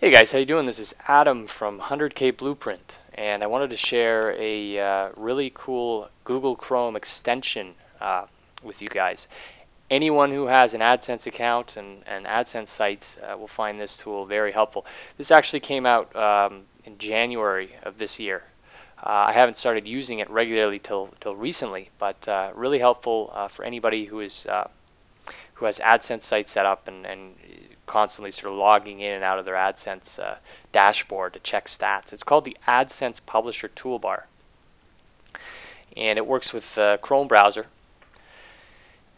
Hey guys, how you doing? This is Adam from 100K Blueprint, and I wanted to share a uh, really cool Google Chrome extension uh, with you guys. Anyone who has an AdSense account and, and AdSense sites uh, will find this tool very helpful. This actually came out um, in January of this year. Uh, I haven't started using it regularly till till recently, but uh, really helpful uh, for anybody who is who has AdSense sites set up and, and constantly sort of logging in and out of their AdSense uh, dashboard to check stats. It's called the AdSense Publisher Toolbar. And it works with the uh, Chrome browser.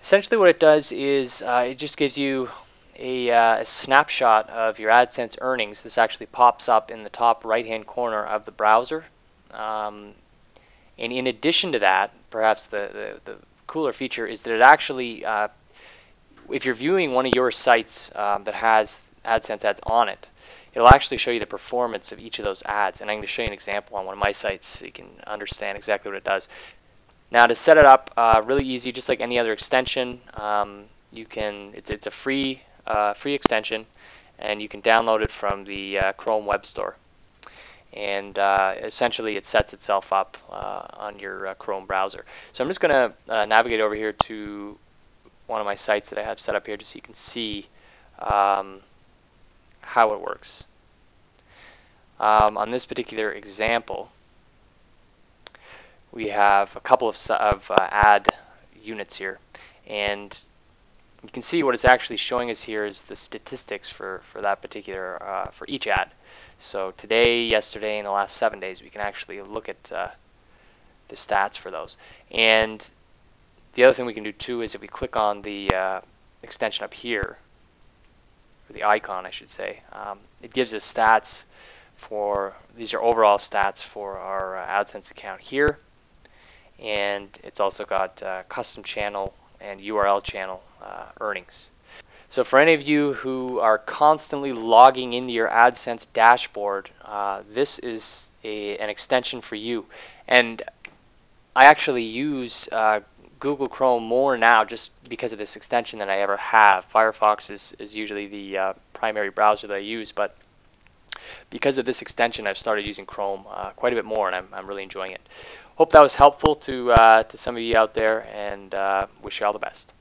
Essentially what it does is uh, it just gives you a, uh, a, snapshot of your AdSense earnings. This actually pops up in the top right hand corner of the browser. Um, and in addition to that, perhaps the, the, the, cooler feature is that it actually uh, if you're viewing one of your sites um, that has AdSense ads on it, it'll actually show you the performance of each of those ads. And I'm going to show you an example on one of my sites so you can understand exactly what it does. Now to set it up, uh, really easy, just like any other extension. Um, you can, it's, it's a free, uh, free extension, and you can download it from the uh, Chrome Web Store. And uh, essentially, it sets itself up uh, on your uh, Chrome browser. So I'm just going to navigate over here to one of my sites that I have set up here just so you can see um, how it works. Um, on this particular example, we have a couple of, of uh, ad units here. And you can see what it's actually showing us here is the statistics for, for that particular, uh, for each ad. So today, yesterday, and the last seven days, we can actually look at uh, the stats for those. And the other thing we can do too is if we click on the uh, extension up here, or the icon I should say, um, it gives us stats for, these are overall stats for our uh, AdSense account here. And it's also got uh, custom channel and URL channel uh, earnings. So for any of you who are constantly logging into your AdSense dashboard, uh, this is a, an extension for you. And I actually use uh, Google Chrome more now just because of this extension than I ever have. Firefox is, is usually the uh, primary browser that I use, but because of this extension, I've started using Chrome uh, quite a bit more, and I'm, I'm really enjoying it. Hope that was helpful to, uh, to some of you out there, and uh, wish you all the best.